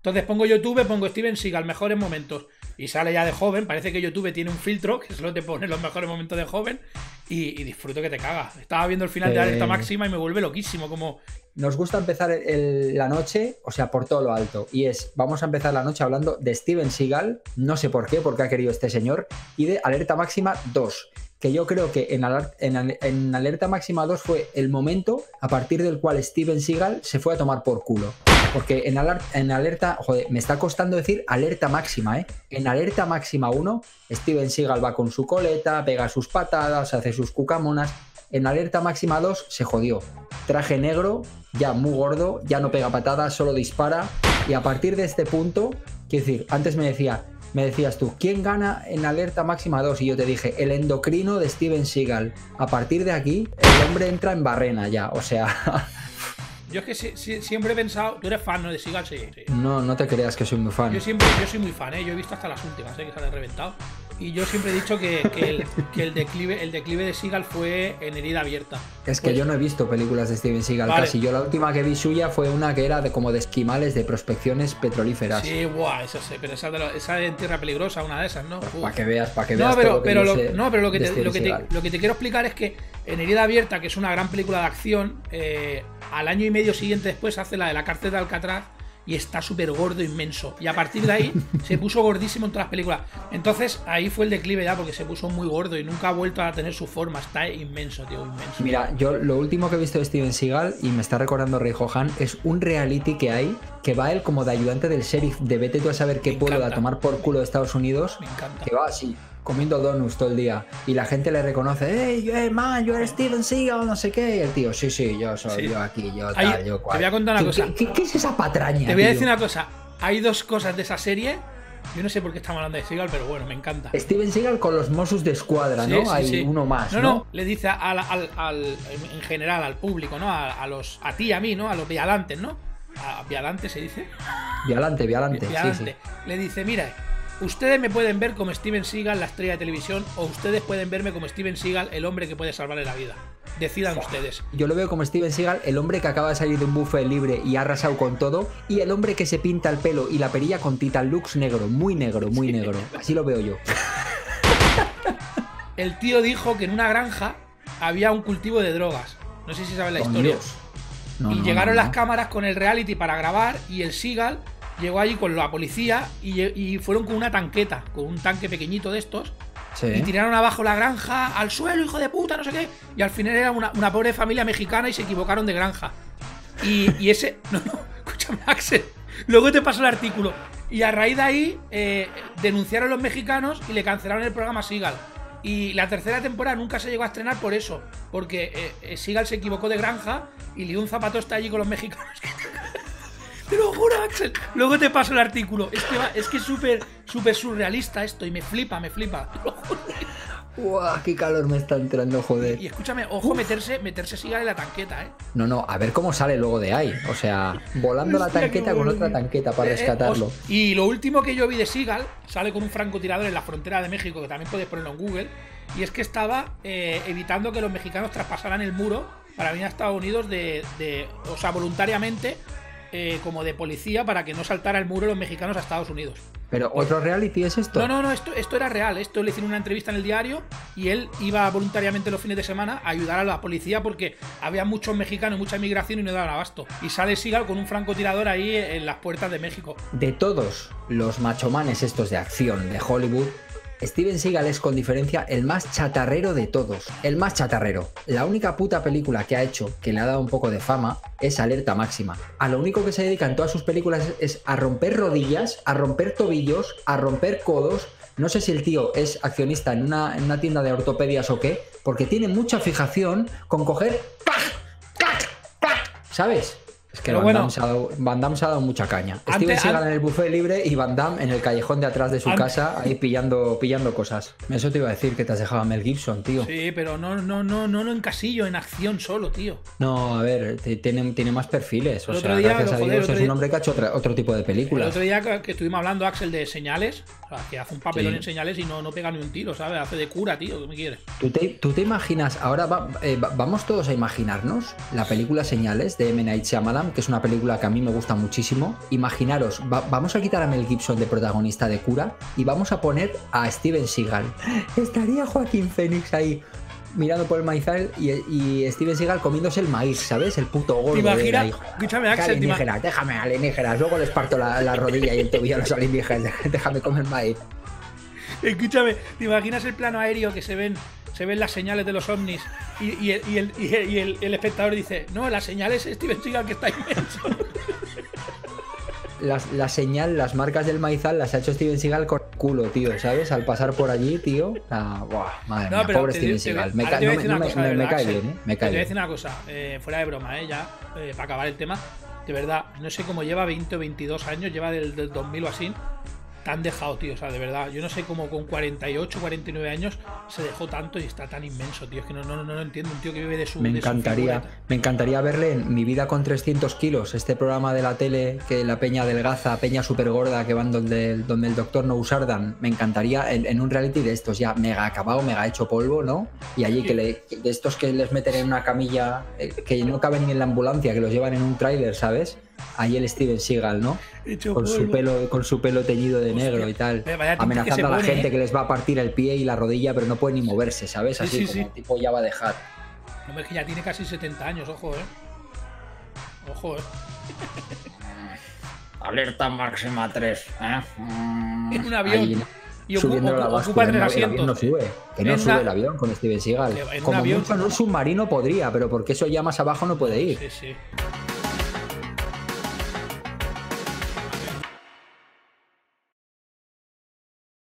Entonces pongo YouTube, pongo Steven Seagal, mejores momentos. Y sale ya de joven. Parece que YouTube tiene un filtro que solo te pone los mejores momentos de joven. Y, disfruto que te caga. Estaba viendo el final de Alerta Máxima y me vuelve loquísimo. Como. Nos gusta empezar la noche, o sea, por todo lo alto. Y es, vamos a empezar la noche hablando de Steven Seagal. No sé por qué, porque ha querido este señor. Y de Alerta Máxima 2 que yo creo que en, en, Alerta Máxima 2 fue el momento a partir del cual Steven Seagal se fue a tomar por culo. Porque en, en Alerta, joder, me está costando decir Alerta Máxima, ¿eh? En Alerta Máxima 1, Steven Seagal va con su coleta, pega sus patadas, hace sus cucamonas. En Alerta Máxima 2 se jodió. Traje negro, ya muy gordo, ya no pega patadas, solo dispara. Y a partir de este punto, quiero decir, antes me decía, me decías tú, ¿quién gana en alerta máxima 2? Y yo te dije, el endocrino de Steven Seagal. A partir de aquí, el hombre entra en barrena ya, o sea... Yo es que siempre he pensado, tú eres fan ¿no? de Seagal, sí, No, no te creas que soy muy fan. Yo siempre, yo soy muy fan, ¿eh? yo he visto hasta las últimas, ¿eh? que se han reventado. Y yo siempre he dicho que, el, declive, el declive de Seagal fue en herida abierta. Es que pues yo no he visto películas de Steven Seagal casi. Yo la última que vi suya fue una que era de como de esquimales de prospecciones petrolíferas. Sí, guau, esa sí, pero esa, de esa en Tierra Peligrosa, una de esas, ¿no? Para que veas, para que veas. No, pero, pero, lo, no, pero lo, que te, lo, que te, lo que te quiero explicar es que en Herida Abierta, que es una gran película de acción, eh, al año y medio siguiente después hace la de la cárcel de Alcatraz y está súper gordo, inmenso. Y a partir de ahí se puso gordísimo en todas las películas. Entonces ahí fue el declive ya, porque se puso muy gordo y nunca ha vuelto a tener su forma. Está inmenso, tío, inmenso. Mira, yo lo último que he visto de Steven Seagal, y me está recordando Rey Johan, es un reality que hay que va él como de ayudante del sheriff de vete tú a saber qué pueblo a tomar por culo de Estados Unidos. Me encanta. Que va así comiendo donuts todo el día y la gente le reconoce, hey, yo, eh, man, yo eres Steven Seagal, no sé qué, y el tío, sí, sí, yo soy yo aquí, yo tal, yo cual. Te voy a contar una cosa. ¿Qué, es esa patraña? Te voy a decir una cosa. Hay dos cosas de esa serie. Yo no sé por qué estamos hablando de Seagal, pero bueno, me encanta. Steven Seagal con los Mossos de escuadra, ¿no? Hay uno más. No, no, le dice al, al, en general al público, ¿no? A, los, a ti, a mí, ¿no? A los vialantes, ¿no? A vialantes se dice. Vialante, vialante. vialante. Le dice, mira, Ustedes me pueden ver como Steven Seagal, la estrella de televisión, o ustedes pueden verme como Steven Seagal, el hombre que puede salvarle la vida. Decidan ustedes. Yo lo veo como Steven Seagal, el hombre que acaba de salir de un buffet libre y ha arrasado con todo, y el hombre que se pinta el pelo y la perilla con Titan Lux negro, muy negro, muy negro. Así lo veo yo. El tío dijo que en una granja había un cultivo de drogas. No sé si sabes la historia. y llegaron las cámaras con el reality para grabar y el Seagal llegó allí con la policía y, fueron con una tanqueta, con un tanque pequeñito de estos. Y tiraron abajo la granja, al suelo, hijo de puta, no sé qué. Y al final era una, pobre familia mexicana y se equivocaron de granja. Y, ese. No, no, escúchame, Axel. Luego te paso el artículo. Y a raíz de ahí eh, denunciaron los mexicanos y le cancelaron el programa Seagal. Y la tercera temporada nunca se llegó a estrenar por eso. Porque eh, eh Seagal se equivocó de granja y dio un zapato está allí con los mexicanos. Te lo juro, Axel. Luego te paso el artículo. Es que, es que es súper, súper surrealista esto y me flipa, me flipa. Uah, qué calor me está entrando, joder. Y, escúchame, ojo meterse, meterse siga en la tanqueta, ¿eh? No, no, a ver cómo sale luego de ahí. O sea, volando la tanqueta con otra tanqueta para eh, eh, rescatarlo. y lo último que yo vi de Seagal, sale con un francotirador en la frontera de México, que también puedes ponerlo en Google, y es que estaba eh, evitando que los mexicanos traspasaran el muro para venir a Estados Unidos de, de o sea, voluntariamente eh, como de policía para que no saltara el muro los mexicanos a Estados Unidos. ¿Pero otro reality es esto? No, no, no, esto, esto era real. Esto le hicieron una entrevista en el diario y él iba voluntariamente los fines de semana a ayudar a la policía porque había muchos mexicanos, mucha inmigración y no daban abasto. Y sale Seagal con un francotirador ahí en las puertas de México. De todos los machomanes estos de acción de Hollywood, Steven Seagal es con diferencia el más chatarrero de todos. El más chatarrero. La única puta película que ha hecho que le ha dado un poco de fama es Alerta Máxima. A lo único que se dedica en todas sus películas es a romper rodillas, a romper tobillos, a romper codos. No sé si el tío es accionista en una, en una tienda de ortopedias o qué, porque tiene mucha fijación con coger... ¿Sabes? Es que Van, bueno, Damme se ha dado, mucha caña. Steven Seagal en el buffet libre y Van Damme en el callejón de atrás de su casa, ahí pillando, pillando cosas. Eso te iba a decir que te has dejado a Mel Gibson, tío. Sí, pero no, no, no, no lo encasillo en acción solo, tío. No, a ver, tiene, tiene más perfiles. O sea, gracias a Dios es un hombre que ha hecho otro tipo de películas. El otro día que estuvimos hablando, Axel, de señales, o sea, que hace un papelón en señales y no, no pega ni un tiro, ¿sabes? Hace de cura, tío, ¿qué me quieres? ¿Tú te, tú te imaginas, ahora eh, vamos todos a imaginarnos la película Señales de M. Night Shyamalan Adam, que es una película que a mí me gusta muchísimo. Imaginaros, vamos a quitar a Mel Gibson de protagonista de cura y vamos a poner a Steven Seagal. Estaría Joaquín Phoenix ahí mirando por el maizal y, Steven Seagal comiéndose el maíz, ¿sabes? El puto gordo. Imagina, escúchame, Axel. Alienígenas, déjame, alienígenas. Luego les parto la, rodilla y el tobillo a los alienígenas. Déjame comer maíz. Escúchame, ¿te imaginas el plano aéreo que se ven se ven las señales de los ovnis y, el, espectador dice, no, las señales es Steven Seagal que está inmenso. La, señal, las marcas del maizal las ha hecho Steven Seagal con culo, tío, ¿sabes? Al pasar por allí, tío. madre mía, pobre Steven Seagal. Me, cae bien, ¿eh? Me cae te voy a decir una cosa, eh, fuera de broma, ¿eh? Ya, eh, para acabar el tema. De verdad, no sé cómo lleva 20 o 22 años, lleva del, del 2000 o así tan dejado, tío. O sea, de verdad, yo no sé cómo con 48, 49 años se dejó tanto y está tan inmenso, tío. Es que no, no, no lo entiendo. Un tío que vive de su. Me encantaría, me encantaría verle en Mi vida con 300 kilos, este programa de la tele que la peña delgaza, peña súper gorda que van donde, donde el doctor no usardan. Me encantaría en, un reality de estos ya mega acabado, mega hecho polvo, ¿no? Y allí que le, de estos que les meten en una camilla eh, que no caben ni en la ambulancia, que los llevan en un tráiler, ¿sabes? Ahí el Steven Seagal, ¿no? con su pelo, con su pelo teñido de negro y tal, amenazando a la gente ¿eh? que les va a partir el pie y la rodilla, pero no puede ni moverse, ¿sabes? Así como el tipo ya va a dejar. No, es que ya tiene casi 70 años, ojo, eh. Ojo, eh. Alerta máxima 3, ¿eh? En un avión y subiendo la ocupa tres asientos. no sube, que no sube el avión con Steven Seagal. Como mucho en un submarino podría, pero porque eso ya más abajo no puede ir. Sí, sí.